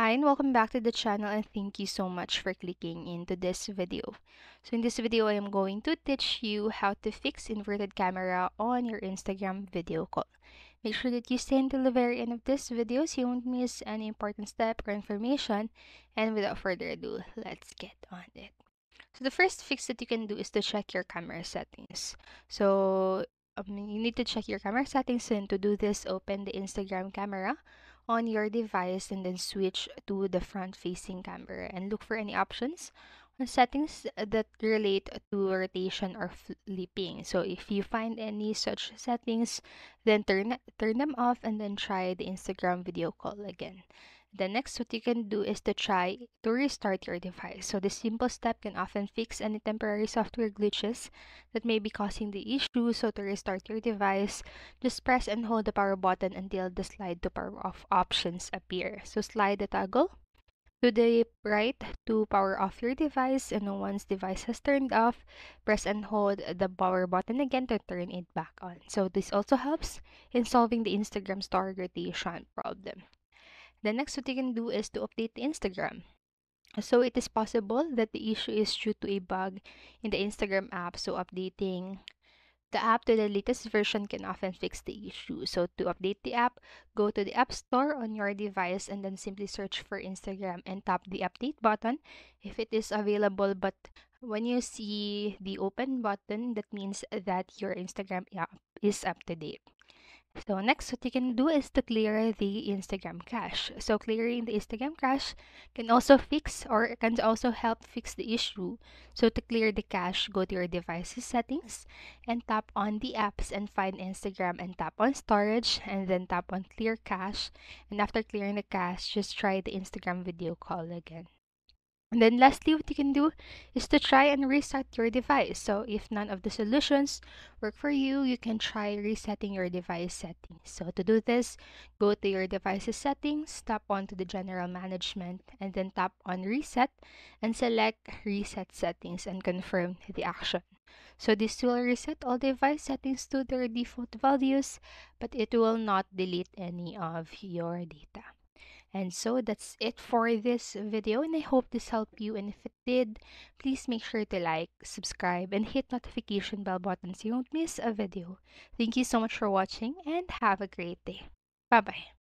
Hi and welcome back to the channel and thank you so much for clicking into this video. So in this video, I am going to teach you how to fix inverted camera on your Instagram video call. Make sure that you stay until the very end of this video so you won't miss any important step or information. And without further ado, let's get on it. So the first fix that you can do is to check your camera settings. So um, you need to check your camera settings and to do this, open the Instagram camera on your device and then switch to the front facing camera and look for any options on settings that relate to rotation or flipping. So if you find any such settings, then turn turn them off and then try the Instagram video call again. The next what you can do is to try to restart your device. So this simple step can often fix any temporary software glitches that may be causing the issue. So to restart your device, just press and hold the power button until the slide to power off options appear. So slide the toggle to the right to power off your device and once device has turned off, press and hold the power button again to turn it back on. So this also helps in solving the Instagram story rotation problem. The next what you can do is to update the Instagram. So it is possible that the issue is due to a bug in the Instagram app. So updating the app to the latest version can often fix the issue. So to update the app, go to the App Store on your device and then simply search for Instagram and tap the update button if it is available. But when you see the open button, that means that your Instagram app is up to date. So next, what you can do is to clear the Instagram cache. So clearing the Instagram cache can also fix or can also help fix the issue. So to clear the cache, go to your device's settings and tap on the apps and find Instagram and tap on storage and then tap on clear cache. And after clearing the cache, just try the Instagram video call again. And then lastly, what you can do is to try and reset your device. So if none of the solutions work for you, you can try resetting your device settings. So to do this, go to your device's settings, tap onto the general management, and then tap on reset and select reset settings and confirm the action. So this will reset all device settings to their default values, but it will not delete any of your data. And so that's it for this video and I hope this helped you and if it did, please make sure to like, subscribe, and hit notification bell button so you won't miss a video. Thank you so much for watching and have a great day. Bye-bye.